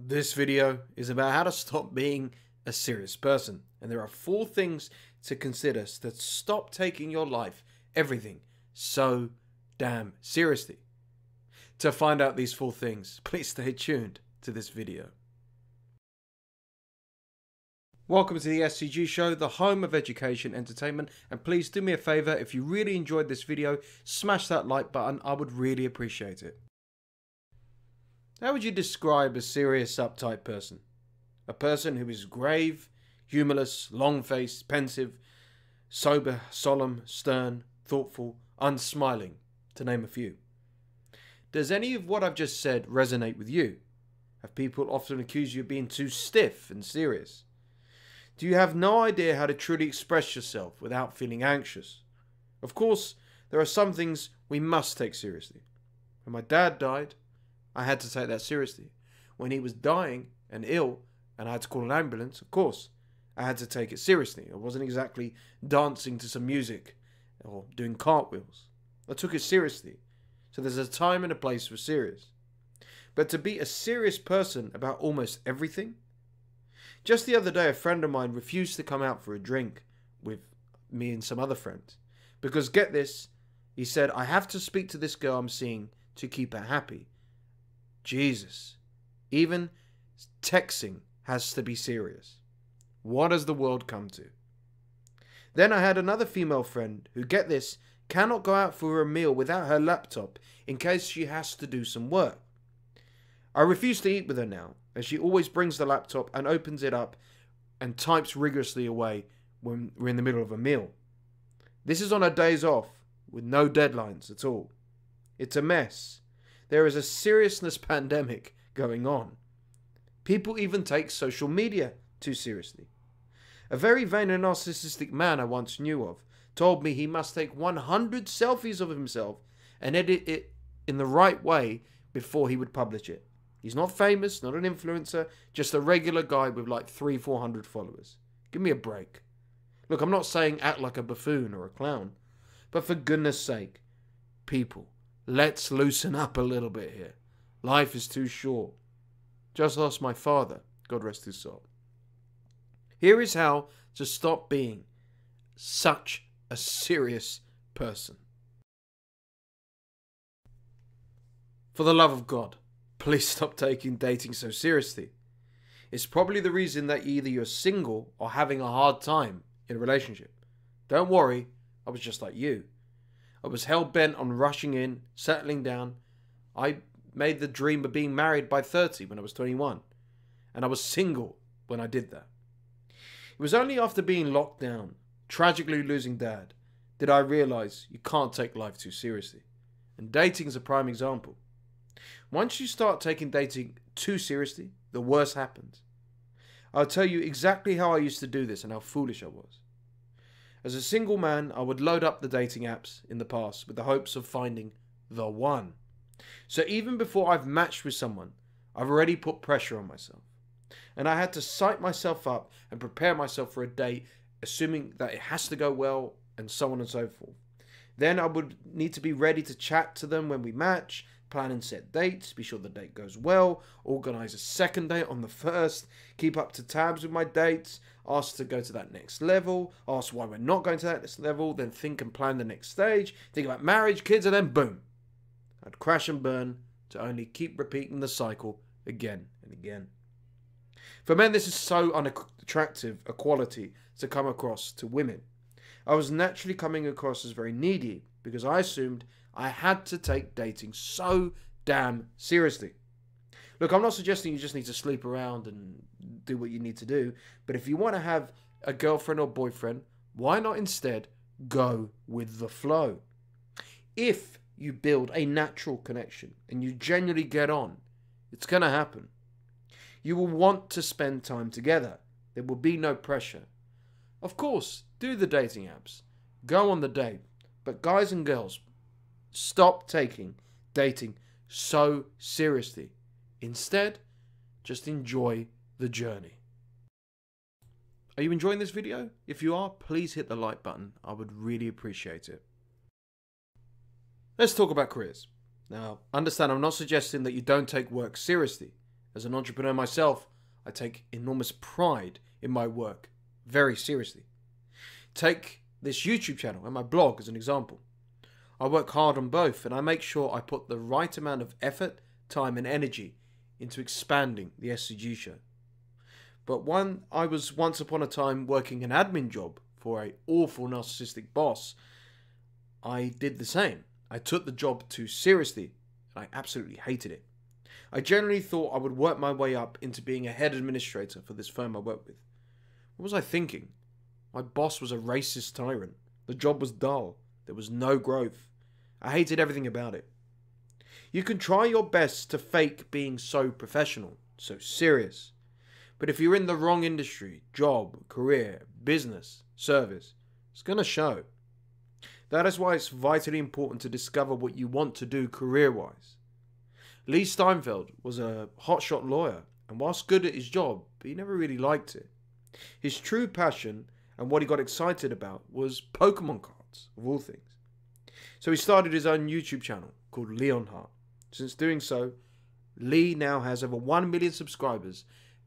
This video is about how to stop being a serious person. And there are four things to consider that stop taking your life, everything, so damn seriously. To find out these four things, please stay tuned to this video. Welcome to the SCG Show, the home of education entertainment. And please do me a favor, if you really enjoyed this video, smash that like button. I would really appreciate it. How would you describe a serious, uptight person? A person who is grave, humorless, long faced, pensive, sober, solemn, stern, thoughtful, unsmiling, to name a few. Does any of what I've just said resonate with you? Have people often accused you of being too stiff and serious? Do you have no idea how to truly express yourself without feeling anxious? Of course, there are some things we must take seriously. When my dad died, I had to take that seriously. When he was dying and ill, and I had to call an ambulance, of course, I had to take it seriously. I wasn't exactly dancing to some music or doing cartwheels. I took it seriously. So there's a time and a place for serious. But to be a serious person about almost everything? Just the other day, a friend of mine refused to come out for a drink with me and some other friends. Because get this, he said, I have to speak to this girl I'm seeing to keep her happy. Jesus. Even texting has to be serious. What has the world come to? Then I had another female friend who, get this, cannot go out for a meal without her laptop in case she has to do some work. I refuse to eat with her now, as she always brings the laptop and opens it up and types rigorously away when we're in the middle of a meal. This is on her days off, with no deadlines at all. It's a mess. There is a seriousness pandemic going on. People even take social media too seriously. A very vain and narcissistic man I once knew of told me he must take 100 selfies of himself and edit it in the right way before he would publish it. He's not famous, not an influencer, just a regular guy with like three, four hundred followers. Give me a break. Look, I'm not saying act like a buffoon or a clown, but for goodness sake, people, let's loosen up a little bit here. Life is too short. Just lost my father, God rest his soul. Here is how to stop being such a serious person. For the love of God, please stop taking dating so seriously. It's probably the reason that either you're single or having a hard time in a relationship. Don't worry, I was just like you. I was hell bent on rushing in, settling down. I made the dream of being married by 30 when I was 21, and I was single when I did that. It was only after being locked down, tragically losing dad, did I realize you can't take life too seriously. And dating is a prime example. Once you start taking dating too seriously, the worst happens. I'll tell you exactly how I used to do this and how foolish I was. As a single man, I would load up the dating apps in the past with the hopes of finding the one. So even before I've matched with someone, I've already put pressure on myself. And I had to psych myself up and prepare myself for a date, assuming that it has to go well and so on and so forth. Then I would need to be ready to chat to them when we match, plan and set dates, be sure the date goes well, organize a second date on the first, keep up to tabs with my dates, ask to go to that next level, ask why we're not going to that next level, then think and plan the next stage, think about marriage, kids, and then boom. I'd crash and burn to only keep repeating the cycle again and again. For men, this is so unattractive a quality to come across to women. I was naturally coming across as very needy because I assumed I had to take dating so damn seriously. Look, I'm not suggesting you just need to sleep around and do what you need to do, but if you want to have a girlfriend or boyfriend, why not instead go with the flow? If you build a natural connection and you genuinely get on, it's going to happen. You will want to spend time together. There will be no pressure. Of course, do the dating apps. Go on the date. But guys and girls, stop taking dating so seriously. Instead, just enjoy the journey. Are you enjoying this video? If you are, please hit the like button. I would really appreciate it. Let's talk about careers. Now, understand I'm not suggesting that you don't take work seriously, As an entrepreneur myself, I take enormous pride in my work, very seriously. Take this YouTube channel and my blog as an example. I work hard on both and I make sure I put the right amount of effort, time, and energy into expanding the SCG show. But when I was once upon a time working an admin job for a awful narcissistic boss, I did the same. I took the job too seriously and I absolutely hated it. I generally thought I would work my way up into being a head administrator for this firm I worked with. What was I thinking? My boss was a racist tyrant. The job was dull. There was no growth. I hated everything about it. You can try your best to fake being so professional, so serious. But if you're in the wrong industry, job, career, business, service, it's going to show. That is why it's vitally important to discover what you want to do career wise. Lee Steinfeld was a hotshot lawyer, and whilst good at his job, he never really liked it. His true passion and what he got excited about was Pokemon cards, of all things. So he started his own YouTube channel called Leonhart. Since doing so, Lee now has over 1 million subscribers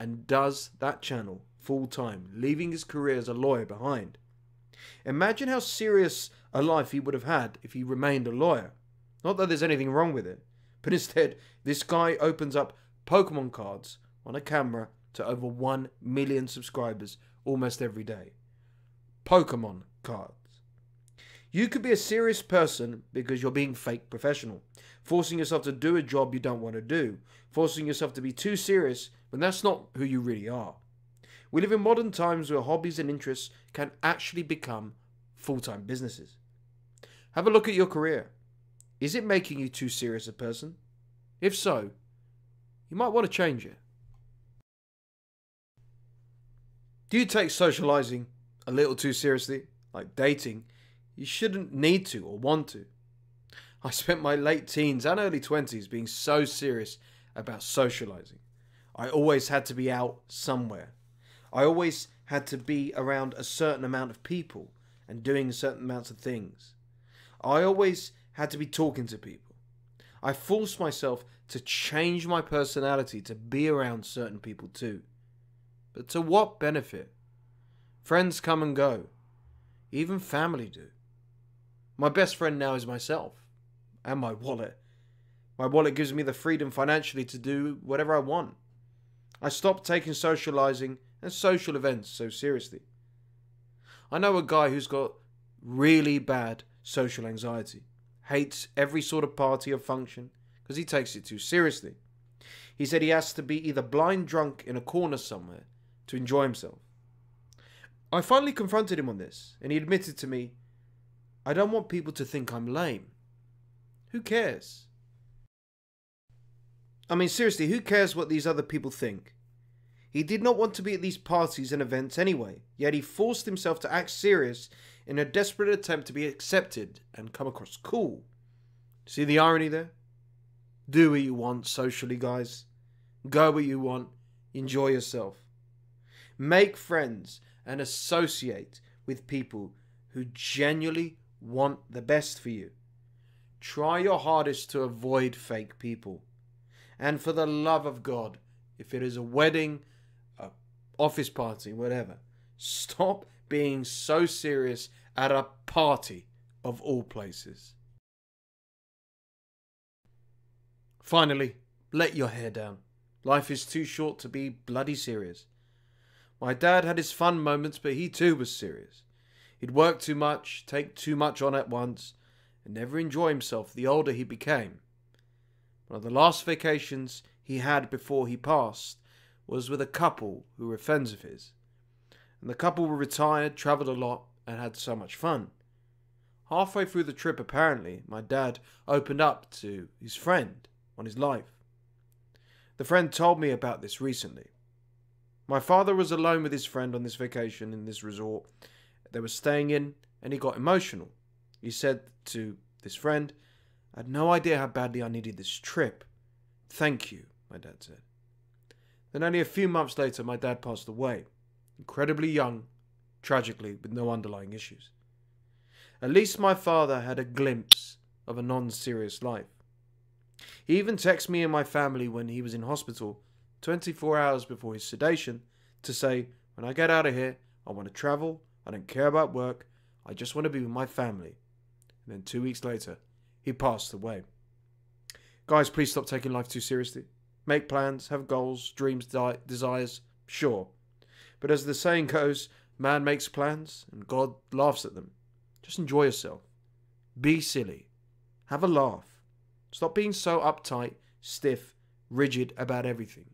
and does that channel full time, leaving his career as a lawyer behind. Imagine how serious a life he would have had if he remained a lawyer. Not that there's anything wrong with it, but instead, this guy opens up Pokemon cards on a camera to over 1 million subscribers almost every day. Pokemon cards. You could be a serious person because you're being fake professional, forcing yourself to do a job you don't want to do, forcing yourself to be too serious when that's not who you really are. We live in modern times where hobbies and interests can actually become full time businesses. Have a look at your career. Is it making you too serious a person? If so, you might want to change it. Do you take socializing a little too seriously, like dating? You shouldn't need to or want to. I spent my late teens and early 20s being so serious about socializing. I always had to be out somewhere. I always had to be around a certain amount of people and doing certain amounts of things. I always had to be talking to people. I forced myself to change my personality to be around certain people too. But to what benefit? Friends come and go. Even family do. My best friend now is myself and my wallet. My wallet gives me the freedom financially to do whatever I want. I stopped taking socializing and social events so seriously. I know a guy who's got really bad social anxiety, hates every sort of party or function because he takes it too seriously. He said he has to be either blind drunk in a corner somewhere to enjoy himself. I finally confronted him on this, and he admitted to me I don't want people to think I'm lame. Who cares? I mean, seriously, who cares what these other people think? He did not want to be at these parties and events anyway, yet he forced himself to act serious in a desperate attempt to be accepted and come across cool. See the irony there? Do what you want socially, guys. Go where you want. Enjoy yourself. Make friends and associate with people who genuinely want the best for you. Try your hardest to avoid fake people. And for the love of God, if it is a wedding, a office party, whatever, stop being so serious at a party of all places. Finally, let your hair down. Life is too short to be bloody serious. My dad had his fun moments, but he too was serious. He'd work too much, take too much on at once, and never enjoy himself the older he became. One of the last vacations he had before he passed was with a couple who were friends of his. And the couple were retired, travelled a lot, and had so much fun. Halfway through the trip, apparently, my dad opened up to his friend on his life. The friend told me about this recently. My father was alone with his friend on this vacation in this resort, they were staying in, and he got emotional. He said to this friend, I had no idea how badly I needed this trip. Thank you, my dad said. Then, only a few months later, my dad passed away, incredibly young, tragically, with no underlying issues. At least my father had a glimpse of a non serious life. He even texted me and my family when he was in hospital 24 hours before his sedation to say, When I get out of here, I want to travel, I don't care about work, I just want to be with my family. And then two weeks later, he passed away. Guys, please stop taking life too seriously. Make plans, have goals, dreams, desires, sure. But as the saying goes, man makes plans and God laughs at them. Just enjoy yourself. Be silly. Have a laugh. Stop being so uptight, stiff, rigid about everything.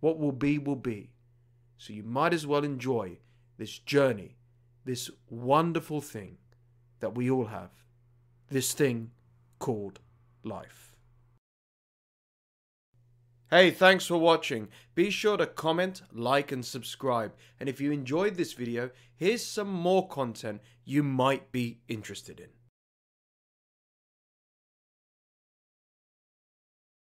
What will be, will be. So you might as well enjoy this journey, this wonderful thing that we all have. This thing called life. Hey, thanks for watching. Be sure to comment, like and subscribe. And if you enjoyed this video, here's some more content you might be interested in.